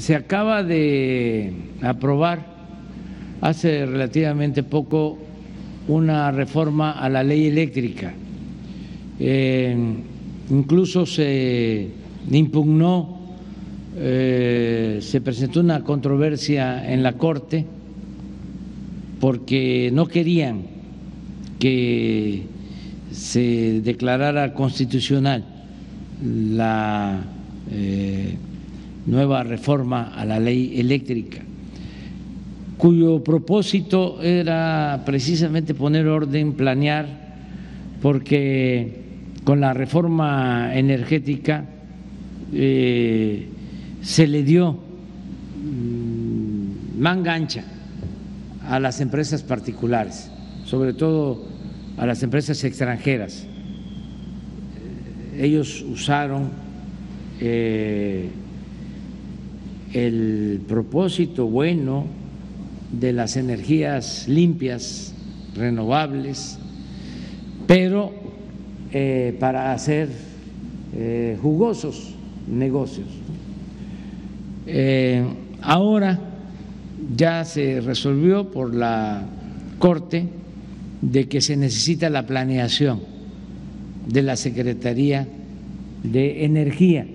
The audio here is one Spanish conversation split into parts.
se acaba de aprobar hace relativamente poco una reforma a la ley eléctrica. Eh, incluso se impugnó, eh, se presentó una controversia en la Corte porque no querían que se declarara constitucional la eh, nueva reforma a la ley eléctrica, cuyo propósito era precisamente poner orden, planear, porque con la reforma energética eh, se le dio mm, manga ancha a las empresas particulares, sobre todo a las empresas extranjeras. Ellos usaron eh, el propósito bueno de las energías limpias, renovables, pero eh, para hacer eh, jugosos negocios. Eh, ahora ya se resolvió por la Corte de que se necesita la planeación de la Secretaría de Energía,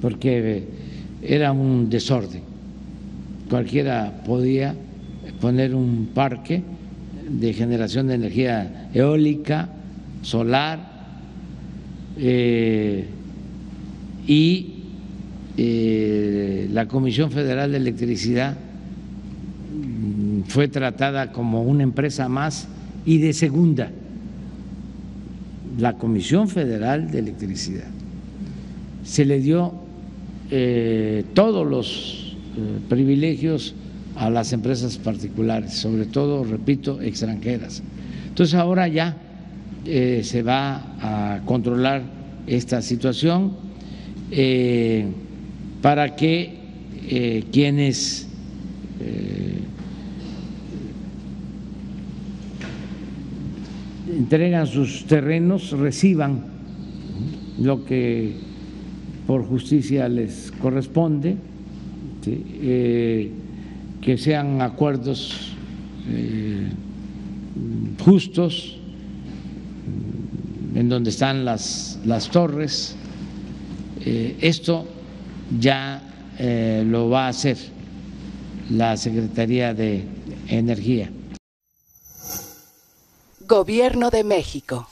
porque era un desorden. Cualquiera podía poner un parque de generación de energía eólica, solar, eh, y eh, la Comisión Federal de Electricidad mm, fue tratada como una empresa más y de segunda, la Comisión Federal de Electricidad. Se le dio eh, todos los eh, privilegios a las empresas particulares, sobre todo, repito, extranjeras. Entonces ahora ya eh, se va a controlar esta situación para que quienes entregan sus terrenos reciban lo que por justicia les corresponde, eh, que sean acuerdos eh, justos en donde están las, las torres. Eh, esto ya lo va a hacer la Secretaría de Energía. Gobierno de México.